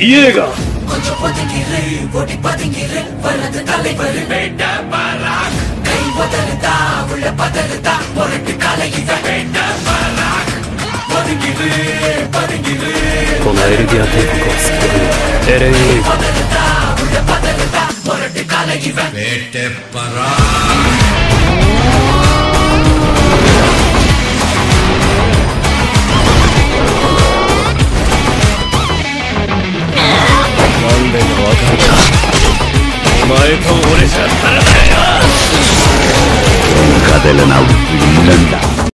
家が கொஞ்சம் ஒதுங்கிரு ஓடி பதுங்கிரு வர்றது தலைவர் வேண்ட பராக் கை உதறுதா உள்ள பதறுதா முரட்டு காலை இவன் வேண்ட பராக் ஒதுங்கிரு பதுங்கிரு このエルディア帝国を救うエレン・イーガー பதறுதா உள்ள பதறுதா முரட்டு 前と俺じゃ足らない